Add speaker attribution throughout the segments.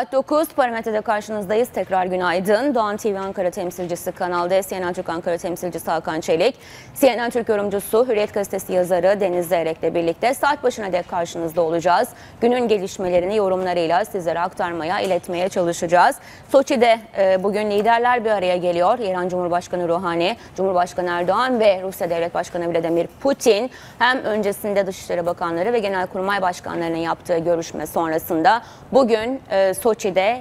Speaker 1: Saat 9 parametrede karşınızdayız. Tekrar günaydın. Doğan TV Ankara temsilcisi Kanal D, CNN Türk Ankara temsilcisi Hakan Çelik, CNN Türk yorumcusu Hürriyet Gazetesi yazarı Deniz Zeyrek'le birlikte saat başına dek karşınızda olacağız. Günün gelişmelerini yorumlarıyla sizlere aktarmaya, iletmeye çalışacağız. Soçi'de e, bugün liderler bir araya geliyor. İran Cumhurbaşkanı Ruhani, Cumhurbaşkanı Erdoğan ve Rusya Devlet Başkanı Vladimir Putin hem öncesinde Dışişleri Bakanları ve Genelkurmay Başkanlarının yaptığı görüşme sonrasında bugün e, Soçi'de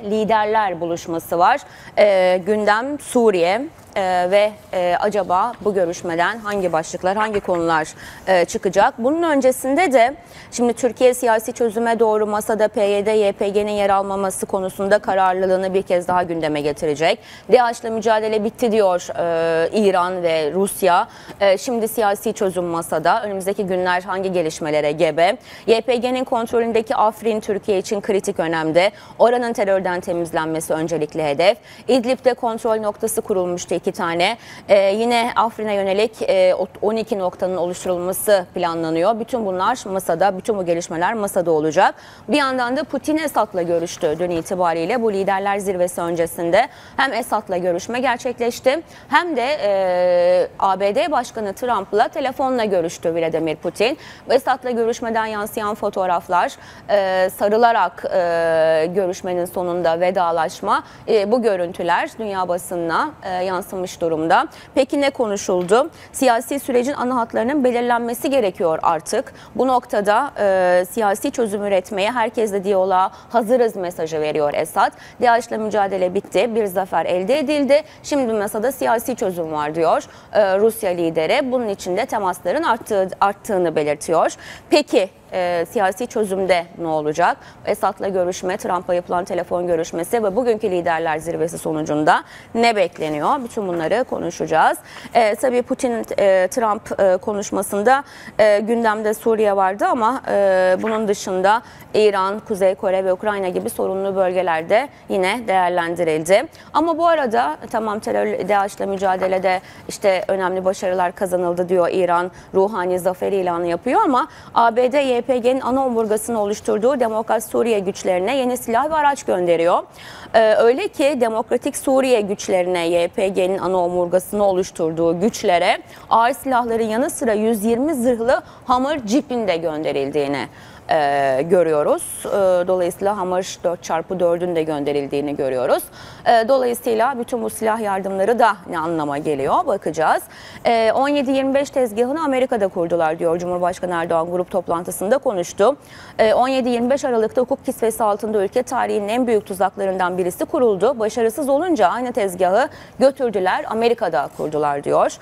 Speaker 1: liderler buluşması var. E, gündem Suriye e, ve e, acaba bu görüşmeden hangi başlıklar, hangi konular e, çıkacak? Bunun öncesinde de şimdi Türkiye siyasi çözüme doğru masada PYD, YPG'nin yer almaması konusunda kararlılığını bir kez daha gündeme getirecek. DAEŞ'le mücadele bitti diyor e, İran ve Rusya. E, şimdi siyasi çözüm masada. Önümüzdeki günler hangi gelişmelere gebe? YPG'nin kontrolündeki Afrin Türkiye için kritik önemde. Oranın terörden temizlenmesi öncelikli hedef. İdlib'de kontrol noktası kurulmuştu iki tane. Ee, yine Afrin'e yönelik e, 12 noktanın oluşturulması planlanıyor. Bütün bunlar masada, bütün bu gelişmeler masada olacak. Bir yandan da Putin Esad'la görüştü dün itibariyle. Bu liderler zirvesi öncesinde hem Esad'la görüşme gerçekleşti hem de e, ABD Başkanı Trump'la telefonla görüştü Vladimir Putin. Esad'la görüşmeden yansıyan fotoğraflar e, sarılarak e, görüşmenin sonunda vedalaşma e, bu görüntüler dünya basınına e, yansımış durumda. Peki ne konuşuldu? Siyasi sürecin ana hatlarının belirlenmesi gerekiyor artık. Bu noktada e, siyasi çözüm üretmeye herkesle diyaloğa hazırız mesajı veriyor Esad. DAEŞ'le mücadele bitti, bir zafer elde edildi. Şimdi masada siyasi çözüm var diyor e, Rusya lideri. Bunun için de temasların arttığı, arttığını belirtiyor. Peki e, siyasi çözümde ne olacak? Esad'la görüşme, Trump'la yapılan telefon görüşmesi ve bugünkü liderler zirvesi sonucunda ne bekleniyor? Bütün bunları konuşacağız. E, tabii Putin-Trump e, konuşmasında e, gündemde Suriye vardı ama e, bunun dışında İran, Kuzey Kore ve Ukrayna gibi sorunlu bölgelerde yine değerlendirildi. Ama bu arada tamam terör DAEŞ'le mücadelede işte önemli başarılar kazanıldı diyor İran. Ruhani zafer ilanı yapıyor ama ABD YPG'nin ana omurgasını oluşturduğu Demokrat Suriye güçlerine yeni silah ve araç gönderiyor. Ee, öyle ki Demokratik Suriye güçlerine YPG'nin ana omurgasını oluşturduğu güçlere ağır silahların yanı sıra 120 zırhlı Hammer Jeep'in de gönderildiğini e, görüyoruz. E, dolayısıyla Hammer 4x4'ün de gönderildiğini görüyoruz. E, dolayısıyla bütün bu silah yardımları da ne anlama geliyor bakacağız. E, 17-25 tezgahını Amerika'da kurdular diyor Cumhurbaşkanı Erdoğan grup toplantısında konuştu. E, 17-25 Aralık'ta hukuk kisvesi altında ülke tarihinin en büyük tuzaklarından birisi kuruldu. Başarısız olunca aynı tezgahı götürdüler Amerika'da kurdular diyor.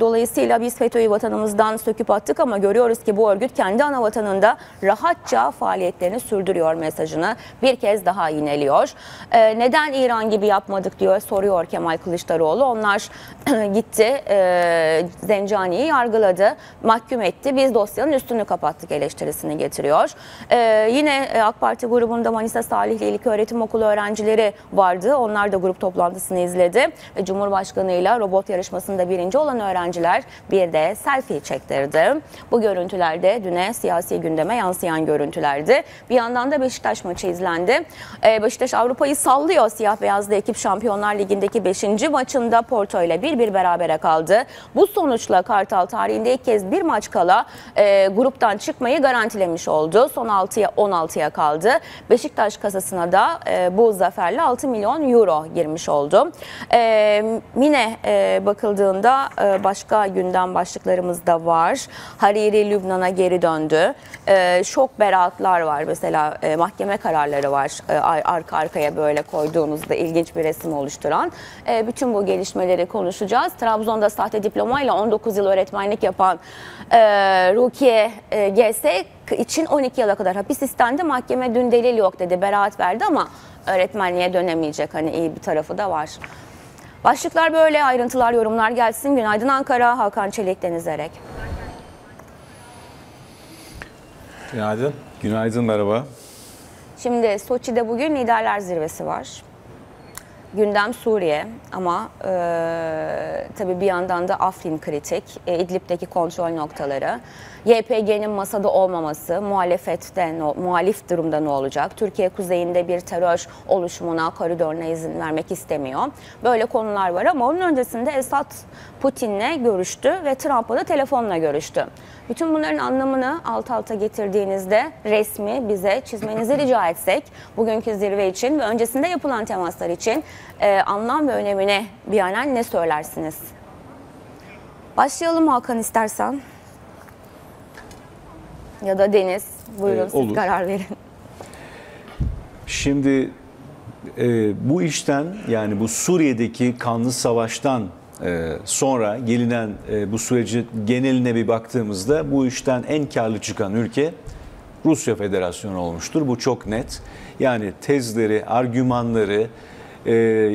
Speaker 1: Dolayısıyla biz FETÖ'yü vatanımızdan söküp attık ama görüyoruz ki bu örgüt kendi ana vatanında rahatça faaliyetlerini sürdürüyor mesajını bir kez daha yineliyor. Ee, neden İran gibi yapmadık diyor soruyor Kemal Kılıçdaroğlu. Onlar gitti e, Zencani'yi yargıladı, mahkum etti. Biz dosyanın üstünü kapattık eleştirisini getiriyor. Ee, yine AK Parti grubunda Manisa Salihli İlköğretim Okulu öğrencileri vardı. Onlar da grup toplantısını izledi. Ve Cumhurbaşkanı ile robot yarışmasında birinci olan öğrenciler bir de selfie çektirdi. Bu görüntülerde düne siyasi gündeme yansıyan görüntülerdi. Bir yandan da Beşiktaş maçı izlendi. Ee, Beşiktaş Avrupa'yı sallıyor. Siyah beyazlı ekip Şampiyonlar Ligi'ndeki 5. maçında Porto ile 1-1 berabere kaldı. Bu sonuçla Kartal tarihinde ilk kez bir maç kala e, gruptan çıkmayı garantilemiş oldu. Son 6'ya 16'ya kaldı. Beşiktaş kasasına da e, bu zaferle 6 milyon euro girmiş oldu. E, yine e, bakıldığında e, başka gündem başlıklarımız da var. Hariri Lübnan'a geri döndü. E, şok beraatlar var mesela e, mahkeme kararları var e, arka arkaya böyle koyduğunuzda ilginç bir resim oluşturan. E, bütün bu gelişmeleri konuşacağız. Trabzon'da sahte diplomayla 19 yıl öğretmenlik yapan e, Rukiye e, GS için 12 yıla kadar hapis istendi. Mahkeme dün delil yok dedi, beraat verdi ama öğretmenliğe dönemeyecek. Hani iyi bir tarafı da var. Başlıklar böyle, ayrıntılar, yorumlar gelsin. Günaydın Ankara, Hakan Çelik, Deniz Erek.
Speaker 2: Günaydın. Günaydın, merhaba.
Speaker 1: Şimdi Soçi'de bugün liderler zirvesi var. Gündem Suriye ama e, tabii bir yandan da Afrin kritik, e, İdlib'deki kontrol noktaları, YPG'nin masada olmaması, muhalefette, muhalif durumda ne olacak? Türkiye kuzeyinde bir terör oluşumuna, koridoruna izin vermek istemiyor. Böyle konular var ama onun öncesinde Esad Putin'le görüştü ve Trump'la da telefonla görüştü. Bütün bunların anlamını alt alta getirdiğinizde resmi bize çizmenizi rica etsek bugünkü zirve için ve öncesinde yapılan temaslar için e, anlam ve önemine binaen ne söylersiniz? Başlayalım Hakan istersen. Ya da Deniz. Buyurun
Speaker 3: Ee,
Speaker 1: siz karar verin.
Speaker 3: Şimdi e, bu işten yani bu Suriye'deki kanlı savaştan e, sonra gelinen e, bu süreci geneline bir baktığımızda bu işten en karlı çıkan ülke Rusya Federasyonu olmuştur. Bu çok net. Yani tezleri, argümanları, e,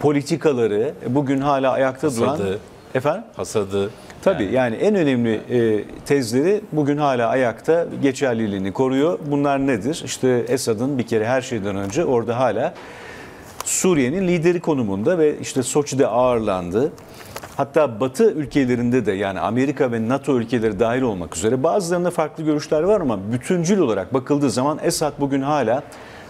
Speaker 3: politikaları bugün hala ayakta duran...
Speaker 2: Hasadı.
Speaker 3: Efendim?
Speaker 2: Hasadı.
Speaker 3: Tabii
Speaker 2: Yani
Speaker 3: yani, en önemli e, tezleri bugün hala ayakta geçerliliğini koruyor. Bunlar nedir? İşte Esad'ın bir kere her şeyden önce orada hala Suriye'nin lideri konumunda ve işte Soçi'de ağırlandı. Hatta Batı ülkelerinde de yani Amerika ve NATO ülkeleri dahil olmak üzere bazılarında farklı görüşler var ama bütüncül olarak bakıldığı zaman Esad bugün hala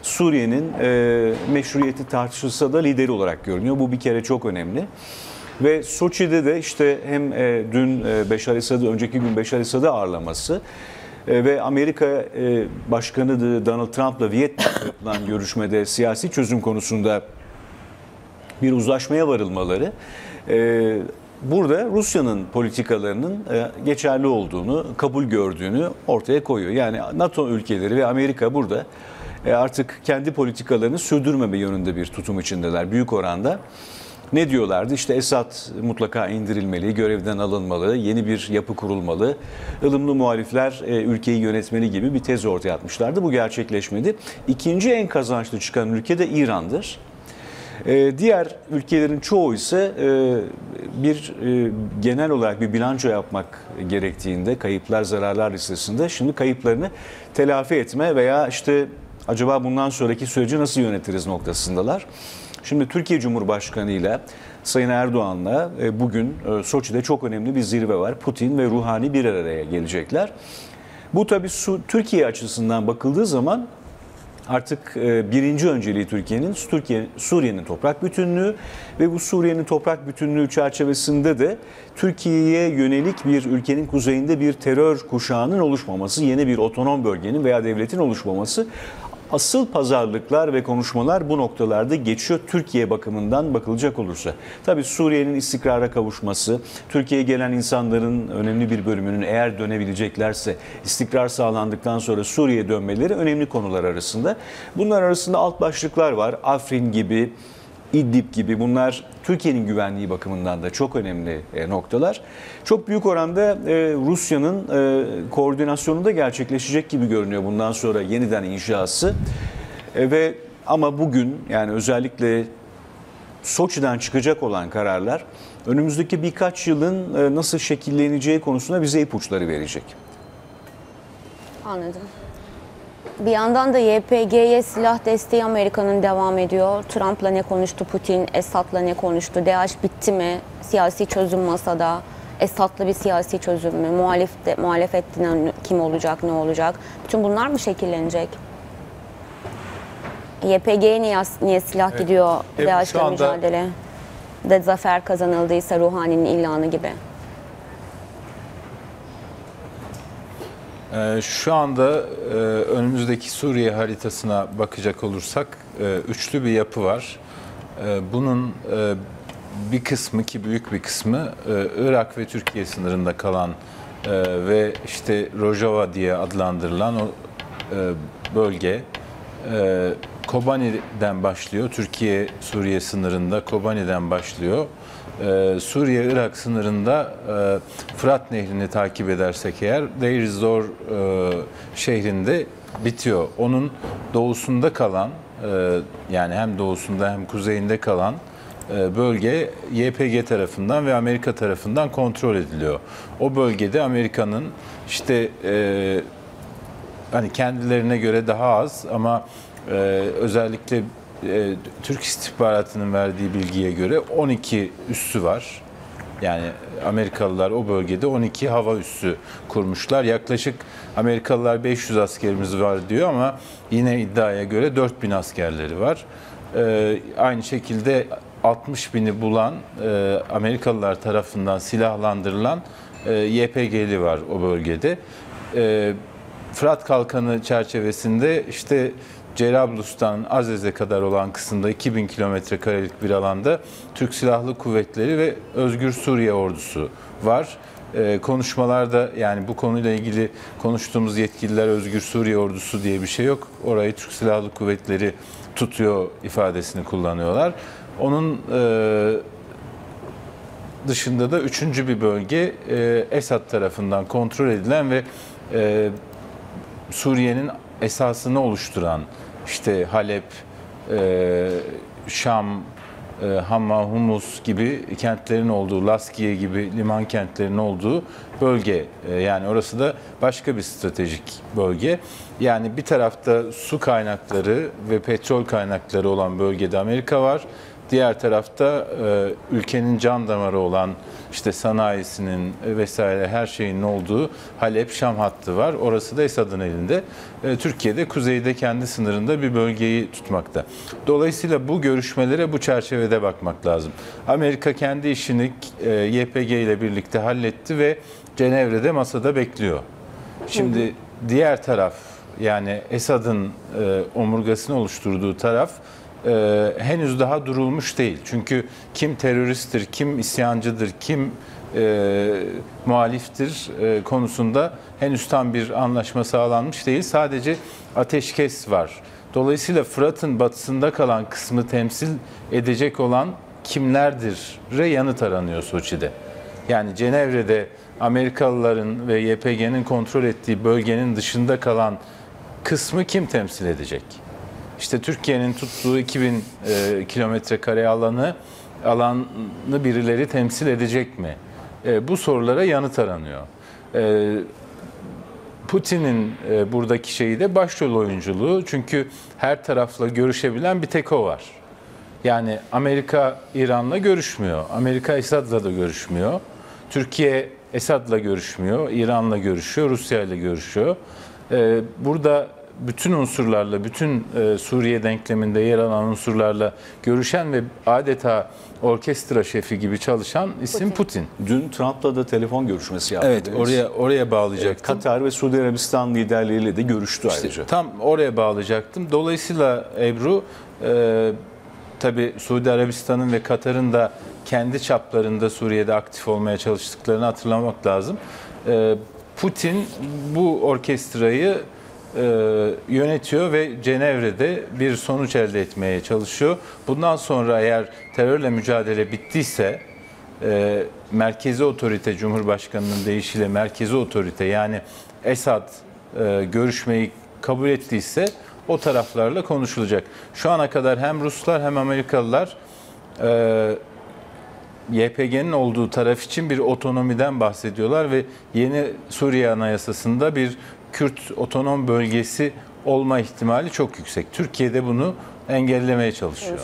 Speaker 3: Suriye'nin e, meşruiyeti tartışılsa da lideri olarak görünüyor. Bu bir kere çok önemli. Ve Soçi'de de işte hem e, dün e, Beşar Esad'ı, önceki gün Beşar Esad'ı ağırlaması e, ve Amerika e, Başkanı Donald Trump'la Vietnam'da yapılan görüşmede siyasi çözüm konusunda bir uzlaşmaya varılmaları e, burada Rusya'nın politikalarının e, geçerli olduğunu, kabul gördüğünü ortaya koyuyor. Yani NATO ülkeleri ve Amerika burada artık kendi politikalarını sürdürmeme yönünde bir tutum içindeler büyük oranda. Ne diyorlardı? İşte Esad mutlaka indirilmeli, görevden alınmalı, yeni bir yapı kurulmalı, ılımlı muhalifler e, ülkeyi yönetmeli gibi bir tez ortaya atmışlardı. Bu gerçekleşmedi. İkinci en kazançlı çıkan ülke de İran'dır. Ee, diğer ülkelerin çoğu ise e, bir e, genel olarak bir bilanço yapmak gerektiğinde kayıplar zararlar listesinde şimdi kayıplarını telafi etme veya işte acaba bundan sonraki süreci nasıl yönetiriz noktasındalar. Şimdi Türkiye Cumhurbaşkanı ile Sayın Erdoğan'la e, bugün e, Soçi'de çok önemli bir zirve var. Putin ve Ruhani bir araya gelecekler. Bu tabii Türkiye açısından bakıldığı zaman Artık e, birinci önceliği Türkiye'nin Türkiye Suriye'nin toprak bütünlüğü ve bu Suriye'nin toprak bütünlüğü çerçevesinde de Türkiye'ye yönelik bir ülkenin kuzeyinde bir terör kuşağının oluşmaması, yeni bir otonom bölgenin veya devletin oluşmaması asıl pazarlıklar ve konuşmalar bu noktalarda geçiyor Türkiye bakımından bakılacak olursa. Tabii Suriye'nin istikrara kavuşması, Türkiye'ye gelen insanların önemli bir bölümünün eğer dönebileceklerse istikrar sağlandıktan sonra Suriye'ye dönmeleri önemli konular arasında. Bunlar arasında alt başlıklar var. Afrin gibi, İdlib gibi bunlar Türkiye'nin güvenliği bakımından da çok önemli e, noktalar. Çok büyük oranda e, Rusya'nın e, koordinasyonunda gerçekleşecek gibi görünüyor bundan sonra yeniden inşası. Ve ama bugün yani özellikle Soçi'den çıkacak olan kararlar önümüzdeki birkaç yılın nasıl şekilleneceği konusunda bize ipuçları verecek.
Speaker 1: Anladım. Bir yandan da YPG'ye silah desteği Amerika'nın devam ediyor. Trump'la ne konuştu Putin, Esad'la ne konuştu? DH bitti mi? Siyasi çözüm masada. Esad'la bir siyasi çözüm mü? Muhalif de, muhalefetten kim olacak, ne olacak? Bütün bunlar mı şekillenecek? YPG'ye niye, niye silah gidiyor
Speaker 2: Evet,
Speaker 1: DH'la
Speaker 2: şu anda-
Speaker 1: mücadele? De zafer kazanıldıysa Ruhani'nin ilanı gibi.
Speaker 2: Şu anda e, önümüzdeki Suriye haritasına bakacak olursak e, üçlü bir yapı var. E, Bunun bir kısmı ki büyük bir kısmı Irak ve Türkiye sınırında kalan ve işte Rojava diye adlandırılan o bölge Kobani'den başlıyor. Türkiye Suriye sınırında Kobani'den başlıyor. Ee, Suriye-Irak sınırında e, Fırat Nehri'ni takip edersek eğer Deir Zor e, şehrinde bitiyor. Onun doğusunda kalan e, yani hem doğusunda hem kuzeyinde kalan bölge YPG tarafından ve Amerika tarafından kontrol ediliyor. O bölgede Amerika'nın işte hani kendilerine göre daha az ama özellikle e, Türk istihbaratının verdiği bilgiye göre 12 üssü var. Yani Amerikalılar o bölgede 12 hava üssü kurmuşlar. Yaklaşık Amerikalılar 500 askerimiz var diyor ama yine iddiaya göre 4000 askerleri var. Ee, aynı şekilde 60 bini bulan e, Amerikalılar tarafından silahlandırılan e, YPG'li var o bölgede. E, Fırat Kalkanı çerçevesinde işte Cerablus'tan Azez'e kadar olan kısımda 2000 kilometre karelik bir alanda Türk Silahlı Kuvvetleri ve Özgür Suriye Ordusu var. Ee, konuşmalarda yani bu konuyla ilgili konuştuğumuz yetkililer Özgür Suriye Ordusu diye bir şey yok. Orayı Türk Silahlı Kuvvetleri tutuyor ifadesini kullanıyorlar. Onun e, dışında da üçüncü bir bölge e, Esad tarafından kontrol edilen ve e, Suriye'nin esasını oluşturan işte Halep, e, Şam, e, Hamma, Humus gibi kentlerin olduğu, Laskiye gibi liman kentlerinin olduğu bölge. E, yani orası da başka bir stratejik bölge. Yani bir tarafta su kaynakları ve petrol kaynakları olan bölgede Amerika var. Diğer tarafta e, ülkenin can damarı olan işte sanayisinin vesaire her şeyin olduğu Halep-Şam hattı var. Orası da Esad'ın elinde. E, Türkiye'de kuzeyde kendi sınırında bir bölgeyi tutmakta. Dolayısıyla bu görüşmelere bu çerçevede bakmak lazım. Amerika kendi işini e, YPG ile birlikte halletti ve Cenevre'de masada bekliyor. Şimdi diğer taraf yani Esad'ın omurgasını oluşturduğu taraf e, henüz daha durulmuş değil. Çünkü kim teröristtir, kim isyancıdır, kim e, muhaliftir e, konusunda henüz tam bir anlaşma sağlanmış değil. Sadece ateşkes var. Dolayısıyla Fırat'ın batısında kalan kısmı temsil edecek olan kimlerdir? Re yanıt aranıyor Soçi'de. Yani Cenevre'de Amerikalıların ve YPG'nin kontrol ettiği bölgenin dışında kalan kısmı kim temsil edecek? İşte Türkiye'nin tuttuğu 2000 e, kilometre kare alanı alanı birileri temsil edecek mi? E, bu sorulara yanıt aranıyor. E, Putin'in e, buradaki şeyi de başrol oyunculuğu. Çünkü her tarafla görüşebilen bir tek o var. Yani Amerika İran'la görüşmüyor. Amerika Esad'la da görüşmüyor. Türkiye Esad'la görüşmüyor. İran'la görüşüyor. Rusya'yla görüşüyor. E, burada bütün unsurlarla, bütün e, Suriye denkleminde yer alan unsurlarla görüşen ve adeta orkestra şefi gibi çalışan isim Putin.
Speaker 3: Dün Trump'la da telefon görüşmesi yaptı.
Speaker 2: Evet, oraya oraya
Speaker 3: E,
Speaker 2: bağlayacaktım.
Speaker 3: Katar ve Suudi Arabistan liderleriyle de görüştü
Speaker 2: İşte
Speaker 3: ayrıca.
Speaker 2: tam oraya bağlayacaktım. Dolayısıyla Ebru e, tabi Suudi Arabistan'ın ve Katar'ın da kendi çaplarında Suriye'de aktif olmaya çalıştıklarını hatırlamak lazım. E, Putin bu orkestrayı e, yönetiyor ve Cenevre'de bir sonuç elde etmeye çalışıyor. Bundan sonra eğer terörle mücadele bittiyse e, merkezi otorite Cumhurbaşkanı'nın deyişiyle merkezi otorite yani Esad e, görüşmeyi kabul ettiyse o taraflarla konuşulacak. Şu ana kadar hem Ruslar hem Amerikalılar e, YPG'nin olduğu taraf için bir otonomiden bahsediyorlar ve yeni Suriye Anayasası'nda bir Kürt otonom bölgesi olma ihtimali çok yüksek. Türkiye'de bunu engellemeye çalışıyor.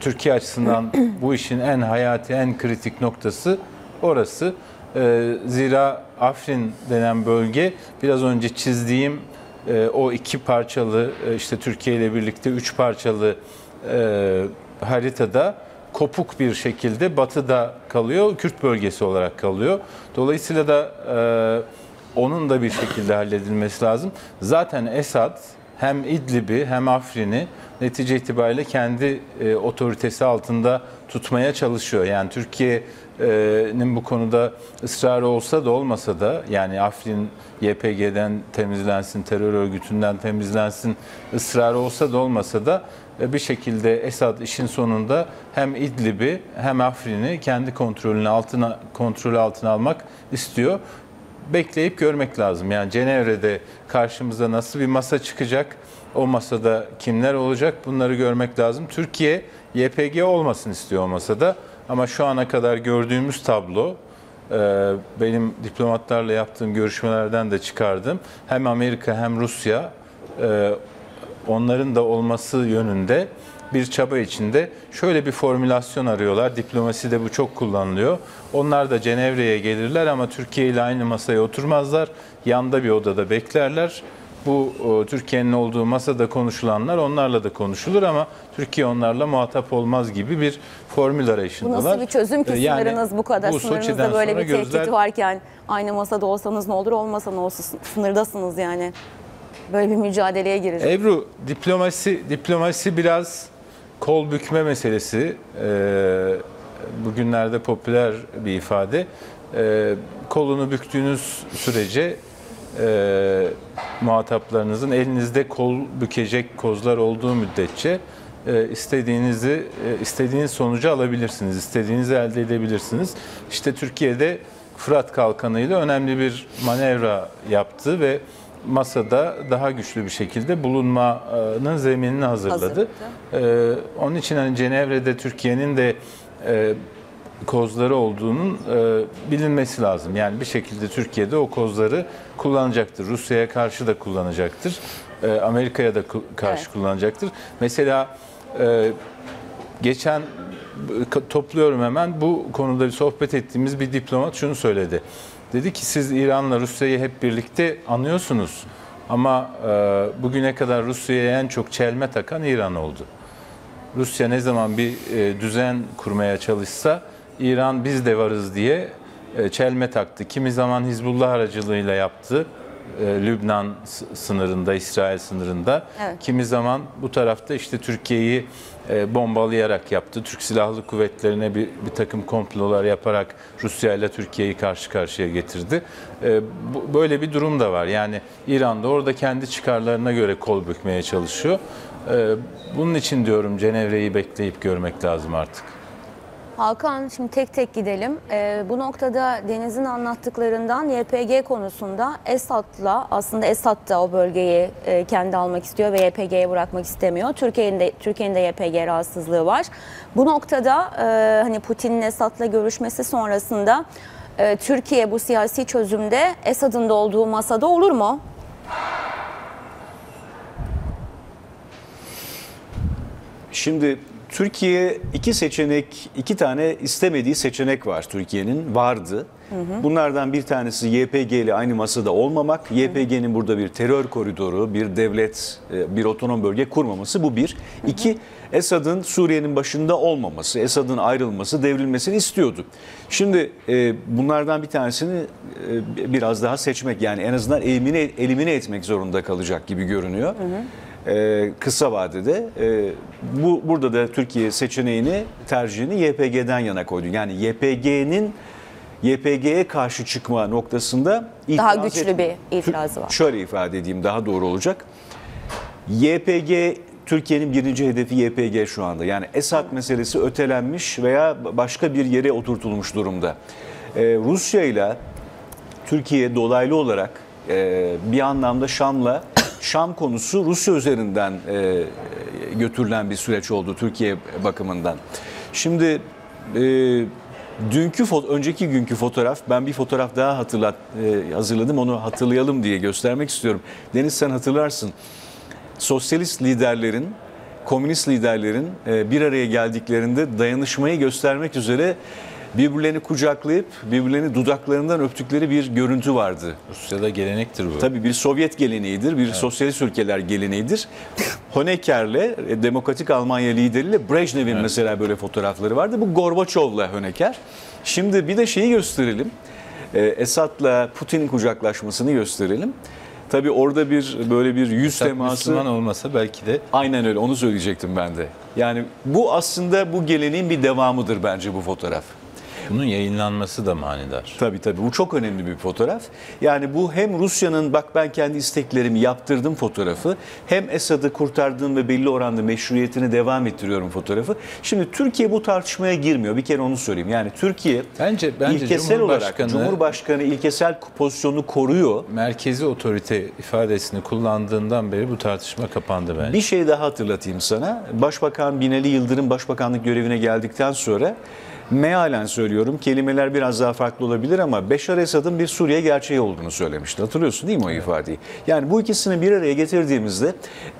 Speaker 2: Türkiye açısından bu işin en hayati, en kritik noktası orası. Ee, zira Afrin denen bölge biraz önce çizdiğim e, o iki parçalı e, işte Türkiye ile birlikte üç parçalı e, haritada kopuk bir şekilde batıda kalıyor, Kürt bölgesi olarak kalıyor. Dolayısıyla da onun da bir şekilde halledilmesi lazım. Zaten Esad hem İdlib'i hem Afrin'i netice itibariyle kendi e, otoritesi altında tutmaya çalışıyor. Yani Türkiye'nin bu konuda ısrarı olsa da olmasa da yani Afrin YPG'den temizlensin, terör örgütünden temizlensin ısrarı olsa da olmasa da e, bir şekilde Esad işin sonunda hem İdlib'i hem Afrin'i kendi kontrolünün altına kontrolü altına almak istiyor bekleyip görmek lazım. Yani Cenevre'de karşımıza nasıl bir masa çıkacak? O masada kimler olacak? Bunları görmek lazım. Türkiye YPG olmasın istiyor o masada. Ama şu ana kadar gördüğümüz tablo e, benim diplomatlarla yaptığım görüşmelerden de çıkardım. Hem Amerika hem Rusya e, onların da olması yönünde bir çaba içinde şöyle bir formülasyon arıyorlar. Diplomaside bu çok kullanılıyor. Onlar da Cenevre'ye gelirler ama Türkiye ile aynı masaya oturmazlar. Yanda bir odada beklerler. Bu e, Türkiye'nin olduğu masada konuşulanlar onlarla da konuşulur ama Türkiye onlarla muhatap olmaz gibi bir formül
Speaker 1: Bu
Speaker 2: arayışındalar.
Speaker 1: nasıl bir çözüm ki
Speaker 2: E, yani
Speaker 1: sınırınız bu kadar?
Speaker 2: bu
Speaker 1: Sınırınızda böyle bir tehdit
Speaker 2: gözler-
Speaker 1: varken aynı masada olsanız ne olur olmasa ne olsun sınırdasınız yani. Böyle bir mücadeleye girecek.
Speaker 2: Ebru diplomasi diplomasi biraz kol bükme meselesi. Ee, bugünlerde popüler bir ifade. Ee, kolunu büktüğünüz sürece e, muhataplarınızın elinizde kol bükecek kozlar olduğu müddetçe e, istediğinizi e, istediğiniz sonucu alabilirsiniz. istediğinizi elde edebilirsiniz. İşte Türkiye'de Fırat Kalkanı'yla önemli bir manevra yaptı ve masada daha güçlü bir şekilde bulunmanın zeminini hazırladı. Ee, onun için hani Cenevre'de Türkiye'nin de e, kozları olduğunun e, bilinmesi lazım. Yani bir şekilde Türkiye'de o kozları kullanacaktır. Rusya'ya karşı da kullanacaktır. E, Amerika'ya da karşı
Speaker 1: Evet.
Speaker 2: kullanacaktır. Mesela e, geçen topluyorum hemen bu konuda bir sohbet ettiğimiz bir diplomat şunu söyledi. Dedi ki siz İran'la Rusya'yı hep birlikte anıyorsunuz ama e, bugüne kadar Rusya'ya en çok çelme takan İran oldu. Rusya ne zaman bir e, düzen kurmaya çalışsa İran biz de varız diye e, çelme taktı. Kimi zaman Hizbullah aracılığıyla yaptı. e, Lübnan sınırında, İsrail sınırında.
Speaker 1: Evet.
Speaker 2: Kimi zaman bu tarafta işte Türkiye'yi bombalayarak yaptı. Türk Silahlı Kuvvetlerine bir, bir takım komplolar yaparak Rusya ile Türkiye'yi karşı karşıya getirdi. Böyle bir durum da var. Yani İran da orada kendi çıkarlarına göre kol bükmeye çalışıyor. E, bunun için diyorum Cenevre'yi bekleyip görmek lazım artık.
Speaker 1: Hakan şimdi tek tek gidelim. Ee, bu noktada Deniz'in anlattıklarından YPG konusunda Esad'la aslında Esad da o bölgeyi e, kendi almak istiyor ve YPG'ye bırakmak istemiyor. Türkiye'nin de Türkiye'nin de YPG rahatsızlığı var. Bu noktada e, hani Putin'in Esad'la görüşmesi sonrasında e, Türkiye bu siyasi çözümde Esad'ın da olduğu masada olur mu?
Speaker 3: Şimdi Türkiye iki seçenek, iki tane istemediği seçenek var Türkiye'nin vardı. Bunlardan bir tanesi YPG ile aynı masada olmamak. YPG'nin burada bir terör koridoru, bir devlet, e, bir otonom bölge kurmaması bu bir. İki, Esad'ın Suriye'nin başında olmaması, Esad'ın ayrılması, devrilmesini istiyordu. Şimdi e, bunlardan bir tanesini e, biraz daha seçmek yani en azından elimine, elimine etmek zorunda kalacak gibi görünüyor. Ee, kısa vadede. Ee, bu burada da Türkiye seçeneğini tercihini YPG'den yana koydu. Yani YPG'nin YPG'ye karşı çıkma noktasında
Speaker 1: Daha güçlü
Speaker 3: etmiyor.
Speaker 1: bir itirazı var.
Speaker 3: Şöyle ifade edeyim daha doğru olacak. YPG Türkiye'nin birinci hedefi YPG şu anda. Yani Esad meselesi ötelenmiş veya başka bir yere oturtulmuş durumda. Ee, Rusya ile Türkiye dolaylı olarak e, bir anlamda Şam'la Şam konusu Rusya üzerinden e, götürülen bir süreç oldu Türkiye bakımından. Şimdi e, dünkü önceki günkü fotoğraf ben bir fotoğraf daha hatırlat e, hazırladım onu hatırlayalım diye göstermek istiyorum. Deniz sen hatırlarsın. Sosyalist liderlerin komünist liderlerin e, bir araya geldiklerinde dayanışmayı göstermek üzere birbirlerini kucaklayıp birbirlerini dudaklarından öptükleri bir görüntü vardı.
Speaker 2: Rusya'da gelenektir bu.
Speaker 3: Tabii bir Sovyet geleneğidir, bir sosyalist ülkeler geleneğidir. Honecker'le, e, Demokratik Almanya lideriyle Brejnev'in mesela böyle fotoğrafları vardı. Bu Gorbaçov'la Honecker. Şimdi bir de şeyi gösterelim. E, Esad'la Putin'in kucaklaşmasını gösterelim. Tabii orada bir böyle bir yüz
Speaker 2: Esad
Speaker 3: teması...
Speaker 2: Müslüman olmasa belki de
Speaker 3: Aynen öyle onu söyleyecektim ben de. Yani bu aslında bu geleneğin bir devamıdır bence bu fotoğraf.
Speaker 2: Bunun yayınlanması da manidar.
Speaker 3: Tabii tabii bu çok önemli bir fotoğraf. Yani bu hem Rusya'nın bak ben kendi isteklerimi yaptırdım fotoğrafı hem Esad'ı kurtardığım ve belli oranda meşruiyetini devam ettiriyorum fotoğrafı. Şimdi Türkiye bu tartışmaya girmiyor. Bir kere onu söyleyeyim. Yani Türkiye
Speaker 2: Bence bence
Speaker 3: ilkesel olarak
Speaker 2: Cumhurbaşkanı
Speaker 3: Cumhurbaşkanı ilkesel pozisyonunu koruyor.
Speaker 2: merkezi otorite ifadesini kullandığından beri bu tartışma kapandı bence.
Speaker 3: Bir şey daha hatırlatayım sana. Başbakan Binali Yıldırım başbakanlık görevine geldikten sonra mealen söylüyorum kelimeler biraz daha farklı olabilir ama Beşar Esad'ın bir Suriye gerçeği olduğunu söylemişti. Hatırlıyorsun değil mi o ifadeyi? Yani bu ikisini bir araya getirdiğimizde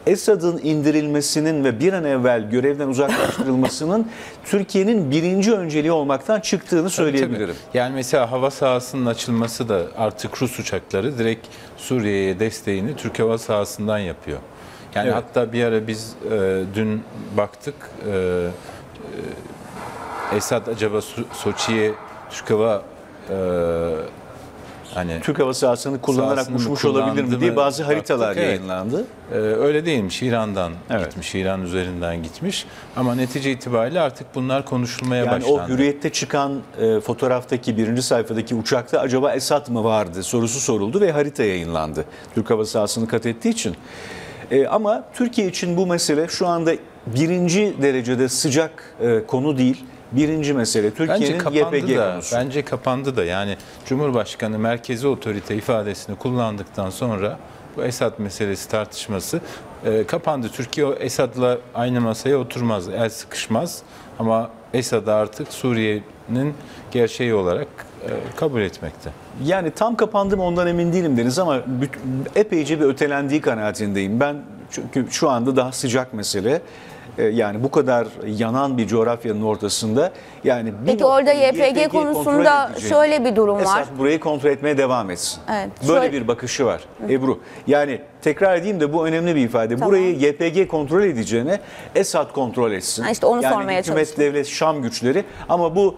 Speaker 3: Esad'ın indirilmesinin ve bir an evvel görevden uzaklaştırılmasının Türkiye'nin birinci önceliği olmaktan çıktığını söyleyebilirim.
Speaker 2: Tabii. Yani mesela hava sahasının açılması da artık Rus uçakları direkt Suriye'ye desteğini Türk hava sahasından yapıyor. Yani
Speaker 3: Evet.
Speaker 2: hatta bir ara biz e, dün baktık e, e, Esad acaba Soçi'ye Türk hava e, hani
Speaker 3: Türk hava sahasını kullanarak
Speaker 2: Sahasını
Speaker 3: uçmuş olabilir mi diye bazı haritalar
Speaker 2: baktık, evet.
Speaker 3: yayınlandı.
Speaker 2: Ee, öyle değilmiş. İran'dan
Speaker 3: Evet.
Speaker 2: gitmiş, İran üzerinden gitmiş. Ama netice itibariyle artık bunlar konuşulmaya
Speaker 3: Yani
Speaker 2: başlandı.
Speaker 3: o hürriyette çıkan e, fotoğraftaki birinci sayfadaki uçakta acaba Esad mı vardı sorusu soruldu ve harita yayınlandı. Türk hava sahasını kat ettiği için. E, ama Türkiye için bu mesele şu anda birinci derecede sıcak e, konu değil. Birinci mesele Türkiye'nin YPG
Speaker 2: da.
Speaker 3: konusu.
Speaker 2: Bence kapandı da. Yani Cumhurbaşkanı merkezi otorite ifadesini kullandıktan sonra bu Esad meselesi tartışması e, kapandı. Türkiye Esad'la aynı masaya oturmaz, el sıkışmaz. Ama Esad'ı artık Suriye'nin gerçeği olarak e, kabul etmekte.
Speaker 3: Yani tam kapandı mı ondan emin değilim Deniz ama epeyce bir ötelendiği kanaatindeyim. Ben çünkü şu anda daha sıcak mesele. Ee, Yani bu kadar yanan bir coğrafyanın ortasında yani bir
Speaker 1: Peki orada YPG konusunda şöyle bir durum var.
Speaker 3: Esad burayı kontrol etmeye devam etsin.
Speaker 1: Evet,
Speaker 3: Böyle
Speaker 1: şöyle-
Speaker 3: bir bakışı var Ebru. Yani tekrar edeyim de bu önemli bir ifade.
Speaker 1: Tamam.
Speaker 3: Burayı YPG kontrol edeceğine Esad kontrol etsin.
Speaker 1: Ha, işte onu
Speaker 3: yani
Speaker 1: sormaya
Speaker 3: hükümet,
Speaker 1: çalıştım.
Speaker 3: devlet, Şam güçleri ama bu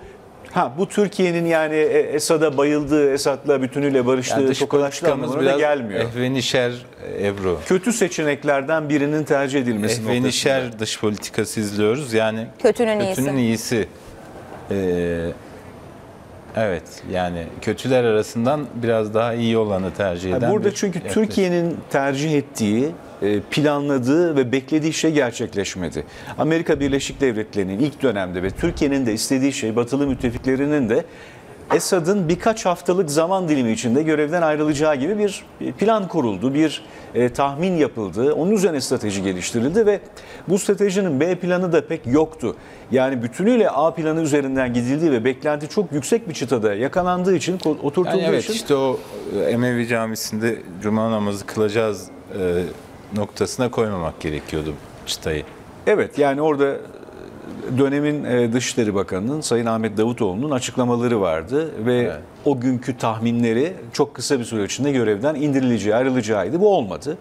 Speaker 3: Ha bu Türkiye'nin yani e, Esad'a bayıldığı, Esad'la bütünüyle barıştığı,
Speaker 2: Yani
Speaker 3: tokalaştığı anlamına da gelmiyor.
Speaker 2: ehvenişer e, Ebru.
Speaker 3: Kötü seçeneklerden birinin tercih edilmesi noktasında.
Speaker 2: Ehvenişer dış politikası izliyoruz. Yani
Speaker 1: Kötünün
Speaker 2: kötünün iyisi. Ee, evet yani kötüler arasından biraz daha iyi olanı tercih
Speaker 3: Ha,
Speaker 2: eden.
Speaker 3: Burada
Speaker 2: bir
Speaker 3: çünkü. Türkiye'nin tercih ettiği, planladığı ve beklediği şey gerçekleşmedi. Amerika Birleşik Devletleri'nin ilk dönemde ve Türkiye'nin de istediği şey, batılı müttefiklerinin de Esad'ın birkaç haftalık zaman dilimi içinde görevden ayrılacağı gibi bir plan kuruldu, bir e, tahmin yapıldı. Onun üzerine strateji geliştirildi ve bu stratejinin B planı da pek yoktu. Yani bütünüyle A planı üzerinden gidildiği ve beklenti çok yüksek bir çıtada yakalandığı için, oturtulduğu
Speaker 2: Yani evet
Speaker 3: için
Speaker 2: işte o e, Emevi Camisi'nde cuma namazı kılacağız e, noktasına koymamak gerekiyordu çıtayı.
Speaker 3: Evet yani orada dönemin e, Dışişleri Bakanı'nın Sayın Ahmet Davutoğlu'nun açıklamaları vardı ve
Speaker 2: Evet.
Speaker 3: o günkü tahminleri çok kısa bir süre içinde görevden indirileceği, ayrılacağıydı. Bu olmadı.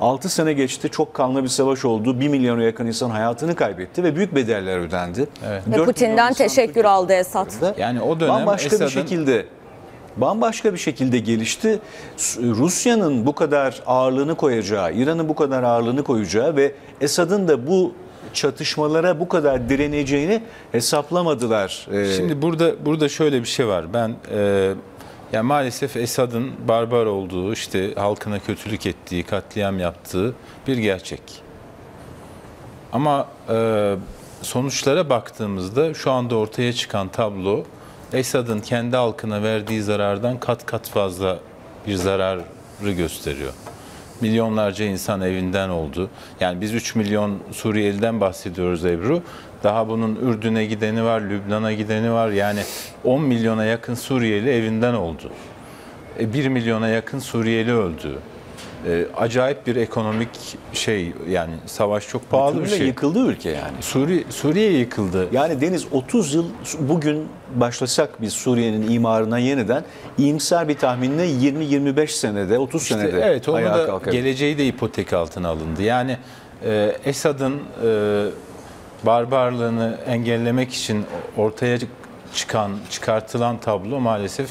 Speaker 3: 6 sene geçti, çok kanlı bir savaş oldu. 1 milyona yakın insan hayatını kaybetti ve büyük bedeller ödendi.
Speaker 2: Evet.
Speaker 1: Ve Putin'den teşekkür aldı Esad.
Speaker 2: Yani o dönem
Speaker 3: bambaşka bir şekilde bambaşka bir şekilde gelişti. Rusya'nın bu kadar ağırlığını koyacağı, İran'ın bu kadar ağırlığını koyacağı ve Esad'ın da bu çatışmalara bu kadar direneceğini hesaplamadılar. Ee,
Speaker 2: Şimdi burada burada şöyle bir şey var. Ben e, ya maalesef Esad'ın barbar olduğu, işte halkına kötülük ettiği, katliam yaptığı bir gerçek. Ama e, sonuçlara baktığımızda şu anda ortaya çıkan tablo Esad'ın kendi halkına verdiği zarardan kat kat fazla bir zararı gösteriyor. Milyonlarca insan evinden oldu. Yani biz 3 milyon Suriyeliden bahsediyoruz Ebru. Daha bunun Ürdün'e gideni var, Lübnan'a gideni var. Yani 10 milyona yakın Suriyeli evinden oldu. 1 milyona yakın Suriyeli öldü. E, acayip bir ekonomik şey yani savaş çok pahalı bir şey.
Speaker 3: yıkıldı ülke yani.
Speaker 2: Suriye, Suriye yıkıldı.
Speaker 3: Yani Deniz 30 yıl bugün başlasak biz Suriye'nin imarına yeniden iyimser bir tahminle 20-25 senede 30
Speaker 2: İşte
Speaker 3: senede
Speaker 2: evet
Speaker 3: ayağa
Speaker 2: da geleceği de ipotek altına alındı. Yani e, Esad'ın e, barbarlığını engellemek için ortaya çıkan, çıkartılan tablo maalesef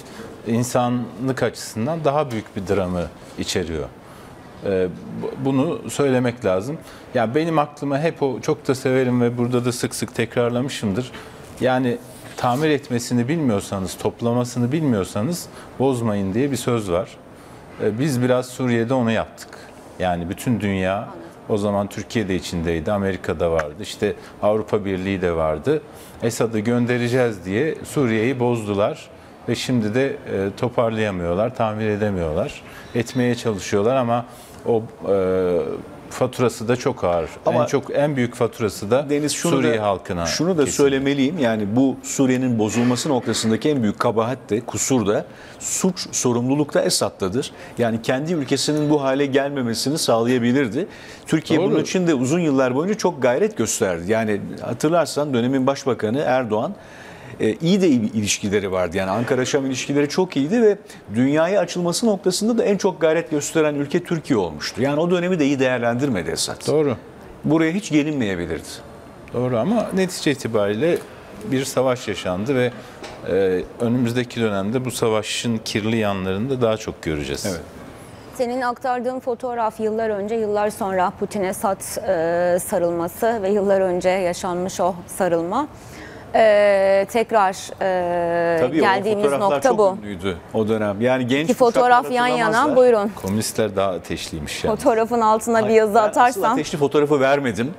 Speaker 2: insanlık açısından daha büyük bir dramı içeriyor. E, bu- bunu söylemek lazım. Ya benim aklıma hep o çok da severim ve burada da sık sık tekrarlamışımdır. Yani tamir etmesini bilmiyorsanız, toplamasını bilmiyorsanız bozmayın diye bir söz var. E, Biz biraz Suriye'de onu yaptık. Yani bütün dünya o zaman Türkiye de içindeydi, Amerika'da vardı, işte Avrupa Birliği de vardı. Esad'ı göndereceğiz diye Suriye'yi bozdular ve şimdi de e, toparlayamıyorlar, tamir edemiyorlar. Etmeye çalışıyorlar ama o e, faturası da çok ağır.
Speaker 3: Ama-
Speaker 2: en çok en büyük faturası da
Speaker 3: Deniz şunu
Speaker 2: Suriye
Speaker 3: da,
Speaker 2: halkına.
Speaker 3: Şunu da
Speaker 2: kesildi.
Speaker 3: söylemeliyim. Yani bu Suriye'nin bozulması noktasındaki en büyük kabahat de, kusur da, suç, sorumluluk da Esad'tadır. Yani kendi ülkesinin bu hale gelmemesini sağlayabilirdi. Türkiye
Speaker 2: Doğru.
Speaker 3: bunun için de uzun yıllar boyunca çok gayret gösterdi. Yani hatırlarsan dönemin başbakanı Erdoğan e, iyi de il- ilişkileri vardı. Yani Ankara-Şam ilişkileri çok iyiydi ve dünyaya açılması noktasında da en çok gayret gösteren ülke Türkiye olmuştu. Yani o dönemi de iyi değerlendirmedi Esad.
Speaker 2: Doğru.
Speaker 3: Buraya hiç gelinmeyebilirdi.
Speaker 2: Doğru ama netice itibariyle bir savaş yaşandı ve e, önümüzdeki dönemde bu savaşın kirli yanlarını da daha çok göreceğiz.
Speaker 3: Evet.
Speaker 1: Senin aktardığın fotoğraf yıllar önce, yıllar sonra Putin'e sat e, sarılması ve yıllar önce yaşanmış o sarılma. E, tekrar e,
Speaker 3: Tabii o
Speaker 1: geldiğimiz
Speaker 3: fotoğraflar
Speaker 1: nokta
Speaker 3: çok
Speaker 1: bu.
Speaker 3: ünlüydü o dönem. Yani genç
Speaker 1: Ki fotoğraf yan yana buyurun.
Speaker 2: Komünistler daha ateşliymiş yani.
Speaker 1: Fotoğrafın altına bir yazı
Speaker 3: Ben Asıl
Speaker 1: atarsan.
Speaker 3: ateşli fotoğrafı vermedim.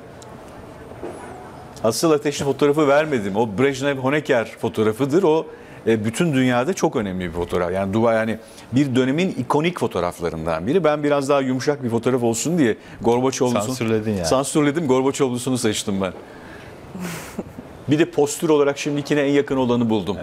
Speaker 3: Asıl ateşli fotoğrafı vermedim. O Brejnev Honecker fotoğrafıdır. O e, bütün dünyada çok önemli bir fotoğraf. Yani dua yani bir dönemin ikonik fotoğraflarından biri. Ben biraz daha yumuşak bir fotoğraf olsun diye Gorbaçovlu'sunu
Speaker 2: Sansürledin yani.
Speaker 3: Sansürledim. Gorbaçovlu'sunu seçtim ben. bir de postür olarak şimdikine en yakın olanı buldum.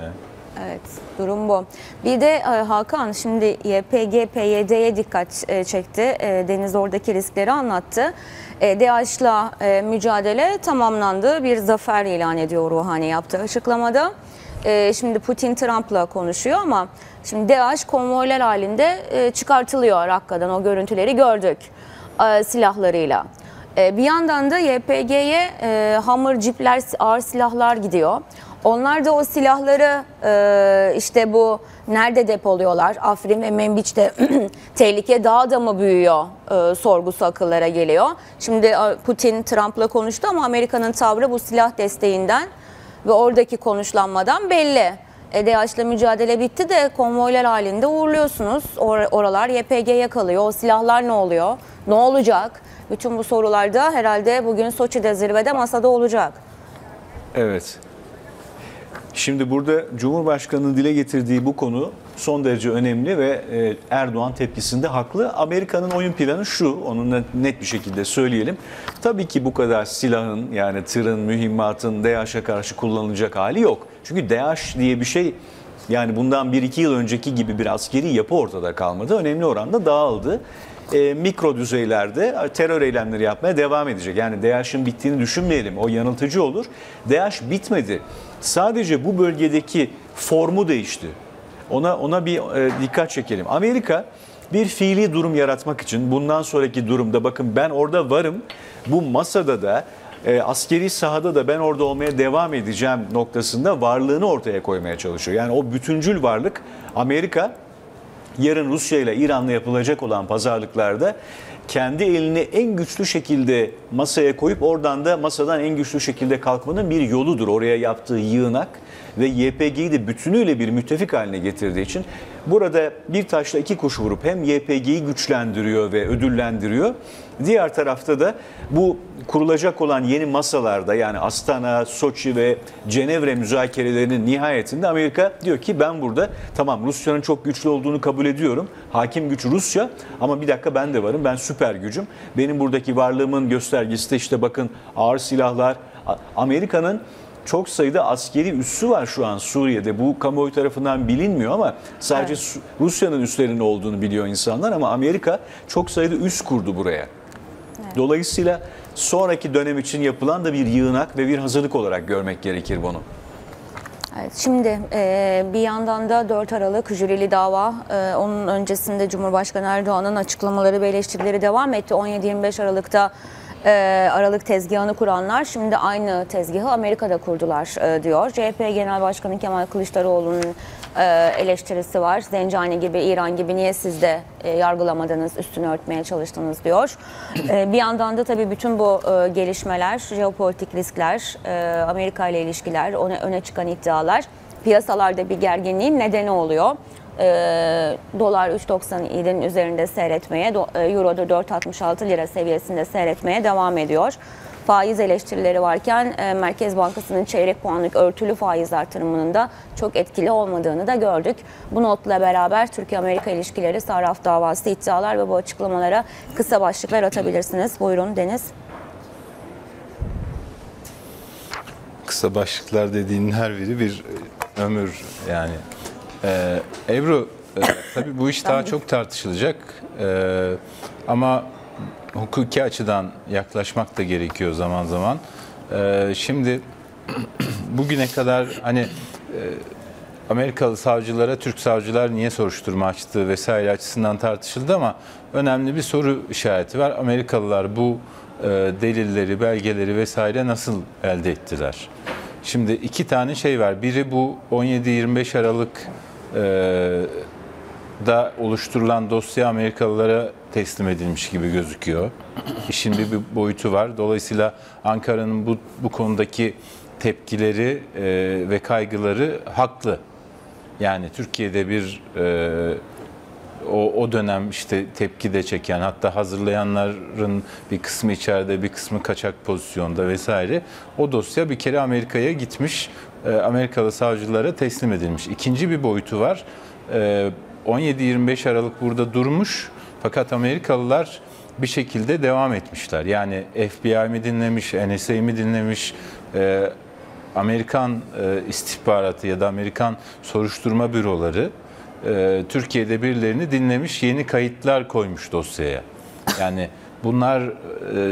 Speaker 1: Evet, durum bu. Bir de e, Hakan şimdi YPG, PYD'ye dikkat e, çekti. E, Deniz oradaki riskleri anlattı. E, DAEŞ'la e, mücadele tamamlandı. Bir zafer ilan ediyor Ruhani yaptığı açıklamada. E, şimdi Putin Trump'la konuşuyor ama şimdi DAEŞ konvoylar halinde e, çıkartılıyor Rakka'dan o görüntüleri gördük e, silahlarıyla. E, bir yandan da YPG'ye Hammer cipler, ağır silahlar gidiyor. Onlar da o silahları e, işte bu nerede depoluyorlar? Afrin ve Menbiç'te tehlike daha da mı büyüyor e, sorgusu akıllara geliyor. Şimdi Putin Trump'la konuştu ama Amerika'nın tavrı bu silah desteğinden ve oradaki konuşlanmadan belli. E, DAEŞ'le mücadele bitti de konvoylar halinde uğurluyorsunuz. Or- oralar YPG'ye kalıyor. O silahlar ne oluyor? Ne olacak? Bütün bu sorular da herhalde bugün Soçi'de zirvede masada olacak.
Speaker 3: Evet. Şimdi burada Cumhurbaşkanı'nın dile getirdiği bu konu son derece önemli ve e, Erdoğan tepkisinde haklı. Amerika'nın oyun planı şu, onu net bir şekilde söyleyelim. Tabii ki bu kadar silahın yani tırın, mühimmatın DAEŞ'e karşı kullanılacak hali yok. Çünkü DAEŞ diye bir şey yani bundan 1-2 yıl önceki gibi bir askeri yapı ortada kalmadı. Önemli oranda dağıldı. E, mikro düzeylerde terör eylemleri yapmaya devam edecek. Yani DAEŞ'in bittiğini düşünmeyelim. O yanıltıcı olur. DAEŞ bitmedi. Sadece bu bölgedeki formu değişti. Ona ona bir e, dikkat çekelim. Amerika bir fiili durum yaratmak için bundan sonraki durumda bakın ben orada varım. Bu masada da e, askeri sahada da ben orada olmaya devam edeceğim noktasında varlığını ortaya koymaya çalışıyor. Yani o bütüncül varlık Amerika yarın Rusya ile İran'la yapılacak olan pazarlıklarda kendi elini en güçlü şekilde masaya koyup oradan da masadan en güçlü şekilde kalkmanın bir yoludur. Oraya yaptığı yığınak ve YPG'yi de bütünüyle bir müttefik haline getirdiği için burada bir taşla iki kuş vurup hem YPG'yi güçlendiriyor ve ödüllendiriyor. Diğer tarafta da bu kurulacak olan yeni masalarda yani Astana, Soçi ve Cenevre müzakerelerinin nihayetinde Amerika diyor ki ben burada tamam Rusya'nın çok güçlü olduğunu kabul ediyorum. Hakim güç Rusya ama bir dakika ben de varım. Ben süper gücüm. Benim buradaki varlığımın göstergesi de işte bakın ağır silahlar. Amerika'nın çok sayıda askeri üssü var şu an Suriye'de. Bu kamuoyu tarafından bilinmiyor ama sadece
Speaker 1: Evet.
Speaker 3: Rusya'nın üslerinin olduğunu biliyor insanlar ama Amerika çok sayıda üs kurdu buraya. Dolayısıyla sonraki dönem için yapılan da bir yığınak ve bir hazırlık olarak görmek gerekir bunu.
Speaker 1: Evet, şimdi e, bir yandan da 4 Aralık jürili dava, e, onun öncesinde Cumhurbaşkanı Erdoğan'ın açıklamaları ve eleştirileri devam etti. 17-25 Aralık'ta e, Aralık tezgahını kuranlar şimdi aynı tezgahı Amerika'da kurdular e, diyor. CHP Genel Başkanı Kemal Kılıçdaroğlu'nun e, eleştirisi var. Zencani gibi, İran gibi niye siz de e, yargılamadınız, üstünü örtmeye çalıştınız diyor. E, bir yandan da tabii bütün bu e, gelişmeler, jeopolitik riskler, e, Amerika ile ilişkiler, ona öne çıkan iddialar piyasalarda bir gerginliğin nedeni oluyor. E, dolar 3.97'nin üzerinde seyretmeye, e, euro da 4.66 lira seviyesinde seyretmeye devam ediyor. faiz eleştirileri varken e, Merkez Bankası'nın çeyrek puanlık örtülü faiz artırımının da çok etkili olmadığını da gördük. Bu notla beraber Türkiye-Amerika ilişkileri, sarraf davası, iddialar ve bu açıklamalara kısa başlıklar atabilirsiniz. Buyurun Deniz.
Speaker 2: Kısa başlıklar dediğin her biri bir ömür yani. Ee, Ebru, e, tabii bu iş daha çok tartışılacak Ee, ama hukuki açıdan yaklaşmak da gerekiyor zaman zaman. Ee, şimdi bugüne kadar hani e, Amerikalı savcılara Türk savcılar niye soruşturma açtığı vesaire açısından tartışıldı ama önemli bir soru işareti var. Amerikalılar bu e, delilleri, belgeleri vesaire nasıl elde ettiler? Şimdi iki tane şey var. Biri bu 17-25 Aralık da oluşturulan dosya Amerikalılara teslim edilmiş gibi gözüküyor. İşin bir, bir boyutu var. Dolayısıyla Ankara'nın bu, bu konudaki tepkileri e, ve kaygıları haklı. Yani Türkiye'de bir e, o, o dönem işte tepki de çeken hatta hazırlayanların bir kısmı içeride bir kısmı kaçak pozisyonda vesaire o dosya bir kere Amerika'ya gitmiş Amerikalı savcılara teslim edilmiş. İkinci bir boyutu var. E, 17-25 Aralık burada durmuş fakat Amerikalılar bir şekilde devam etmişler. Yani FBI mi dinlemiş, NSA mi dinlemiş, e, Amerikan e, istihbaratı ya da Amerikan soruşturma büroları e, Türkiye'de birilerini dinlemiş, yeni kayıtlar koymuş dosyaya. Yani bunlar e,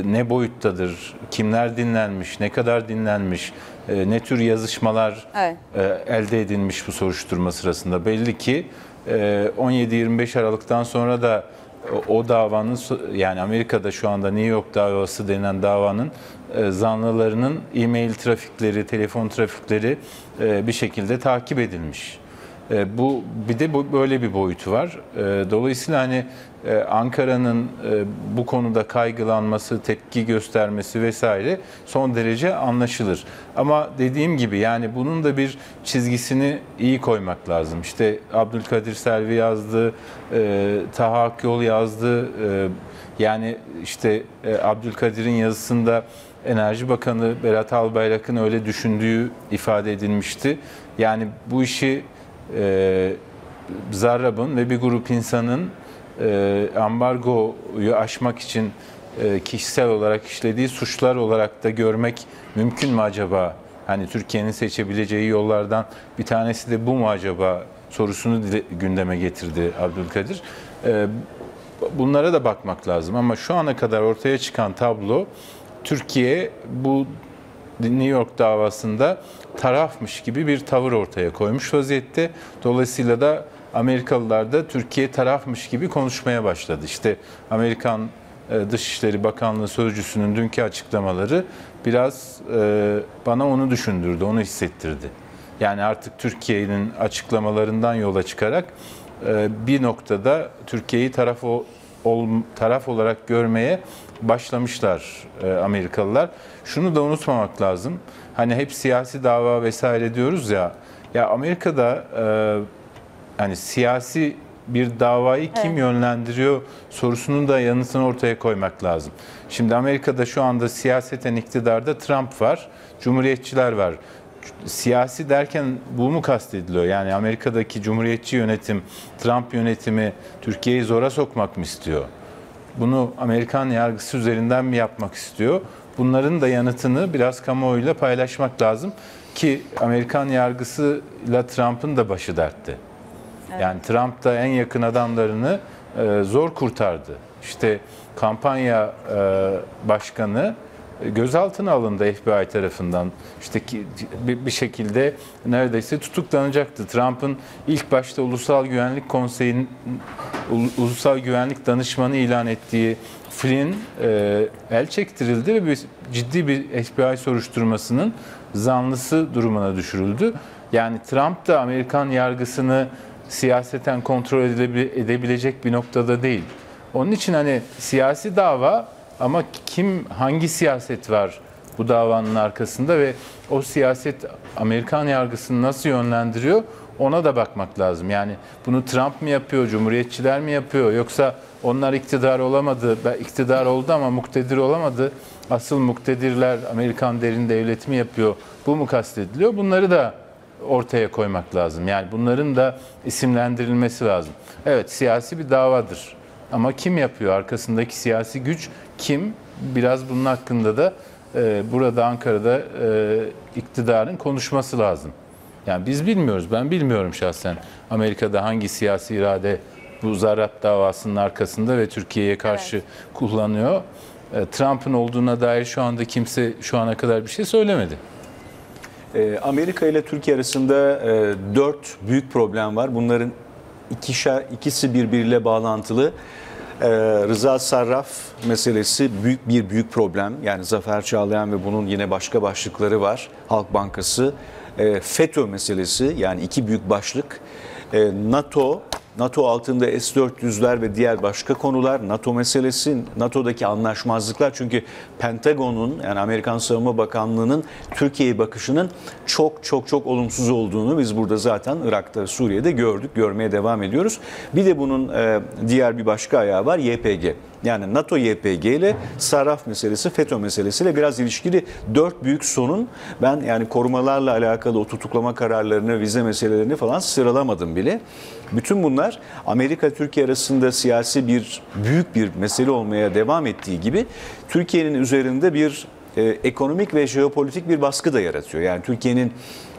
Speaker 2: ne boyuttadır, kimler dinlenmiş, ne kadar dinlenmiş, e, ne tür yazışmalar
Speaker 1: Evet.
Speaker 2: e, elde edilmiş bu soruşturma sırasında. Belli ki e, 17-25 Aralık'tan sonra da o, o davanın yani Amerika'da şu anda New York davası denen davanın e, zanlılarının e-mail trafikleri, telefon trafikleri e, bir şekilde takip edilmiş. E, bu bir de bu böyle bir boyutu var. E, dolayısıyla hani e, Ankara'nın bu konuda kaygılanması, tepki göstermesi vesaire son derece anlaşılır. Ama dediğim gibi yani bunun da bir çizgisini iyi koymak lazım. İşte Abdülkadir Selvi yazdı, e, Taha Akyol yazdı. Yani işte Abdülkadir'in yazısında Enerji Bakanı Berat Albayrak'ın öyle düşündüğü ifade edilmişti. Yani bu işi e, Zarrab'ın ve bir grup insanın e, ambargoyu aşmak için e, kişisel olarak işlediği suçlar olarak da görmek mümkün mü acaba? Hani Türkiye'nin seçebileceği yollardan bir tanesi de bu mu acaba sorusunu dile- gündeme getirdi Abdülkadir. E, bunlara da bakmak lazım ama şu ana kadar ortaya çıkan tablo Türkiye bu New York davasında tarafmış gibi bir tavır ortaya koymuş vaziyette. Dolayısıyla da Amerikalılar da Türkiye tarafmış gibi konuşmaya başladı. İşte Amerikan e, Dışişleri Bakanlığı Sözcüsü'nün dünkü açıklamaları biraz e, bana onu düşündürdü, onu hissettirdi. Yani artık Türkiye'nin açıklamalarından yola çıkarak e, bir noktada Türkiye'yi taraf taraf olarak görmeye başlamışlar Amerikalılar. Şunu da unutmamak lazım. Hani hep siyasi dava vesaire diyoruz ya. Ya Amerika'da e, hani siyasi bir davayı kim
Speaker 1: Evet.
Speaker 2: yönlendiriyor sorusunun da yanıtını ortaya koymak lazım. Şimdi Amerika'da şu anda siyaseten iktidarda Trump var, Cumhuriyetçiler var. Siyasi derken bu mu kastediliyor? Yani Amerika'daki Cumhuriyetçi yönetim, Trump yönetimi Türkiye'yi zora sokmak mı istiyor? Bunu Amerikan yargısı üzerinden mi yapmak istiyor? Bunların da yanıtını biraz kamuoyuyla paylaşmak lazım ki Amerikan yargısıyla Trump'ın da başı dertte. Yani Trump da en yakın adamlarını e, zor kurtardı. İşte kampanya e, başkanı e, gözaltına alındı FBI tarafından. İşte ki, bir, bir şekilde neredeyse tutuklanacaktı. Trump'ın ilk başta Ulusal Güvenlik Konseyi'nin Ulu- Ulusal Güvenlik Danışmanı ilan ettiği Flynn e, el çektirildi ve bir, ciddi bir FBI soruşturmasının zanlısı durumuna düşürüldü. Yani Trump da Amerikan yargısını siyaseten kontrol edebilecek bir noktada değil. Onun için hani siyasi dava ama kim hangi siyaset var bu davanın arkasında ve o siyaset Amerikan yargısını nasıl yönlendiriyor ona da bakmak lazım. Yani bunu Trump mı yapıyor, Cumhuriyetçiler mi yapıyor yoksa onlar iktidar olamadı, iktidar oldu ama muktedir olamadı. Asıl muktedirler Amerikan derin devleti mi yapıyor? Bu mu kastediliyor? Bunları da ortaya koymak lazım. Yani bunların da isimlendirilmesi lazım. Evet siyasi bir davadır. Ama kim yapıyor? Arkasındaki siyasi güç kim? Biraz bunun hakkında da e, burada Ankara'da e, iktidarın konuşması lazım. Yani biz bilmiyoruz. Ben bilmiyorum şahsen. Amerika'da hangi siyasi irade bu zarat davasının arkasında ve Türkiye'ye karşı kullanıyor. E, Trump'ın olduğuna dair şu anda kimse şu ana kadar bir şey söylemedi.
Speaker 3: Ee, Amerika ile Türkiye arasında e, dört büyük problem var. Bunların ikişer, ikisi birbiriyle bağlantılı. Rıza Sarraf meselesi büyük bir büyük problem. Yani Zafer Çağlayan ve bunun yine başka başlıkları var. Halk Bankası, FETÖ meselesi yani iki büyük başlık. Ee, NATO, NATO altında S-400'ler ve diğer başka konular, NATO meselesi, NATO'daki anlaşmazlıklar çünkü Pentagon'un yani Amerikan Savunma Bakanlığı'nın Türkiye'ye bakışının çok çok çok olumsuz olduğunu biz burada zaten Irak'ta, Suriye'de gördük, görmeye devam ediyoruz. Bir de bunun e, diğer bir başka ayağı var YPG. Yani NATO YPG ile sarraf meselesi, FETÖ meselesiyle biraz ilişkili dört büyük sorun. Ben yani korumalarla alakalı o tutuklama kararlarını, vize meselelerini falan sıralamadım bile. Bütün bunlar Amerika Türkiye arasında siyasi bir büyük bir mesele olmaya devam ettiği gibi Türkiye'nin üzerinde bir e, ekonomik ve jeopolitik bir baskı da yaratıyor. Yani Türkiye'nin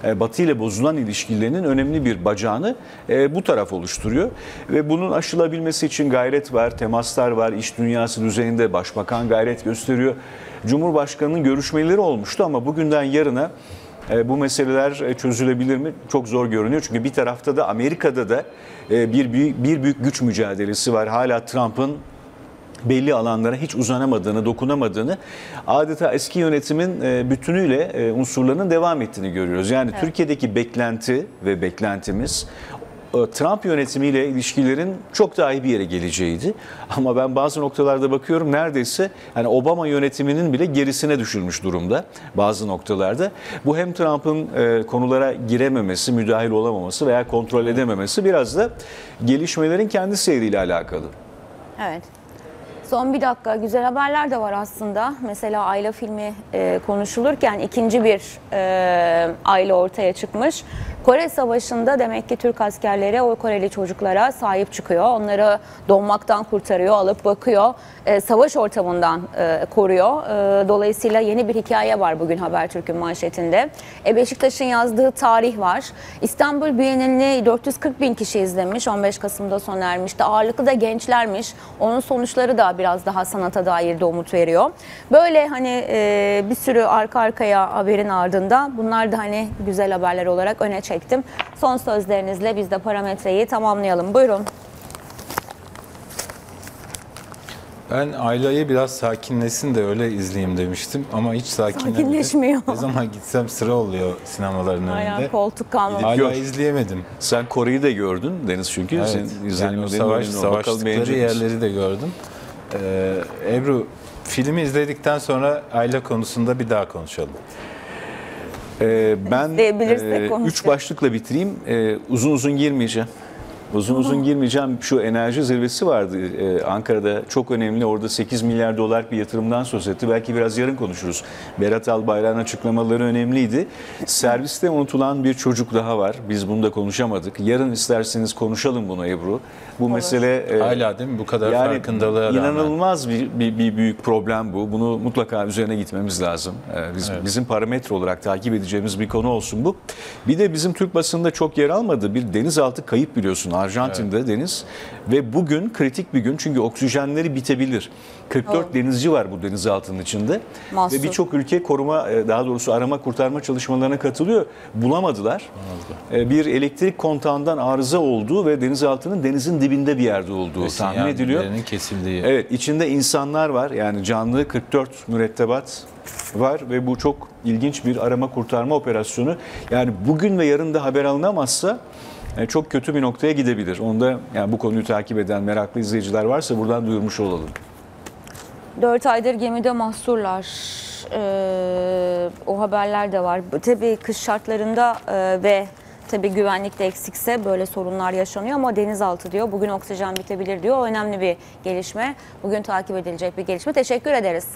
Speaker 3: Batı ile bozulan ilişkilerinin önemli bir bacağını e, bu taraf oluşturuyor. Ve bunun aşılabilmesi için gayret var, temaslar var, iş dünyası düzeyinde başbakan gayret gösteriyor. Cumhurbaşkanının görüşmeleri olmuştu ama bugünden yarına e, bu meseleler e, çözülebilir mi? Çok zor görünüyor. Çünkü bir tarafta da Amerika'da da e, bir bir büyük güç mücadelesi var. Hala Trump'ın belli alanlara hiç uzanamadığını, dokunamadığını, adeta eski yönetimin e, bütünüyle e, unsurlarının devam ettiğini görüyoruz. Yani Türkiye'deki beklenti ve beklentimiz e, Trump yönetimiyle ilişkilerin çok daha iyi bir yere geleceğiydi. Ama ben bazı noktalarda bakıyorum neredeyse yani Obama yönetiminin bile gerisine düşülmüş durumda bazı noktalarda. Bu hem Trump'ın e, konulara girememesi, müdahil olamaması veya kontrol edememesi biraz da gelişmelerin kendi seyriyle alakalı.
Speaker 1: Evet. Son bir dakika güzel haberler de var aslında. Mesela Ayla filmi e, konuşulurken ikinci bir e, Ayla ortaya çıkmış. Kore Savaşı'nda demek ki Türk askerleri o Koreli çocuklara sahip çıkıyor. Onları donmaktan kurtarıyor, alıp bakıyor. E, savaş ortamından e, koruyor. E, dolayısıyla yeni bir hikaye var bugün Habertürk'ün manşetinde. E, Beşiktaş'ın yazdığı tarih var. İstanbul Bienalini 440 bin kişi izlemiş. 15 Kasım'da sona ermişti. Ağırlıklı da gençlermiş. Onun sonuçları da biraz daha sanata dair de umut veriyor. Böyle hani bir sürü arka arkaya haberin ardında bunlar da hani güzel haberler olarak öne çektim. Son sözlerinizle biz de parametreyi tamamlayalım. Buyurun.
Speaker 2: Ben Ayla'yı biraz sakinleşsin de öyle izleyeyim demiştim ama hiç sakinlemedi.
Speaker 1: Sakinleşmiyor.
Speaker 2: Ne zaman gitsem sıra oluyor sinemaların
Speaker 1: Ayağı
Speaker 2: önünde.
Speaker 1: koltuk kalmadı.
Speaker 2: Hala izleyemedim.
Speaker 3: Sen Kore'yi de gördün Deniz çünkü.
Speaker 2: Evet.
Speaker 3: Senin
Speaker 2: Yani o
Speaker 3: izlenimlerin
Speaker 2: savaş,
Speaker 3: önemli. Bakalım
Speaker 2: savaştıkları yerleri de gördüm. Ee, Ebru filmi izledikten sonra Ayla konusunda bir daha konuşalım.
Speaker 3: Ee, ben e, üç başlıkla bitireyim. Ee, uzun uzun girmeyeceğim. Uzun uzun girmeyeceğim. Şu enerji zirvesi vardı ee, Ankara'da. Çok önemli. Orada 8 milyar dolar bir yatırımdan söz etti. Belki biraz yarın konuşuruz. Berat Albayrak'ın açıklamaları önemliydi. Serviste unutulan bir çocuk daha var. Biz bunu da konuşamadık. Yarın isterseniz konuşalım bunu Ebru. Bu mesele... e,
Speaker 2: Hala değil mi bu kadar
Speaker 3: yani
Speaker 2: farkındalığa rağmen?
Speaker 3: inanılmaz bir, bir, bir büyük problem bu. Bunu mutlaka üzerine gitmemiz lazım. Ee, Biz, Bizim parametre olarak takip edeceğimiz bir konu olsun bu. Bir de bizim Türk basında çok yer almadı. Bir denizaltı kayıp biliyorsun Arjantin'de deniz. Ve bugün kritik bir gün çünkü oksijenleri bitebilir. 44 denizci var bu denizaltının içinde.
Speaker 1: Mahsur.
Speaker 3: Ve birçok ülke koruma, e, daha doğrusu arama kurtarma çalışmalarına katılıyor. Bulamadılar. E, Bir elektrik kontağından arıza olduğu ve denizaltının denizin dibinde bir yerde olduğu
Speaker 2: Ve
Speaker 3: tahmin ediliyor.
Speaker 2: sinyallerinin kesildiği.
Speaker 3: Evet içinde insanlar var yani canlı 44 mürettebat var ve bu çok ilginç bir arama kurtarma operasyonu. Yani bugün ve yarın da haber alınamazsa çok kötü bir noktaya gidebilir. Onda yani bu konuyu takip eden meraklı izleyiciler varsa buradan duyurmuş olalım.
Speaker 1: 4 aydır gemide mahsurlar. Ee, o haberler de var. Tabii kış şartlarında e, ve tabii güvenlik de eksikse böyle sorunlar yaşanıyor ama denizaltı diyor. Bugün oksijen bitebilir diyor. O önemli bir gelişme. Bugün takip edilecek bir gelişme. Teşekkür ederiz.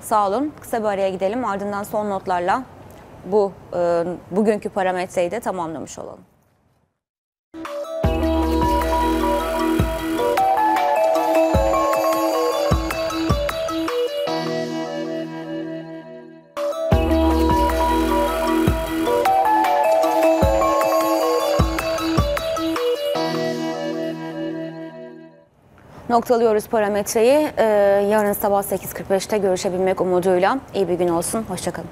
Speaker 1: Sağ olun. Kısa bir araya gidelim. Ardından son notlarla bu e, bugünkü parametreyi de tamamlamış olalım. Noktalıyoruz parametreyi. Ee, yarın sabah 8.45'te görüşebilmek umuduyla. İyi bir gün olsun. Hoşçakalın.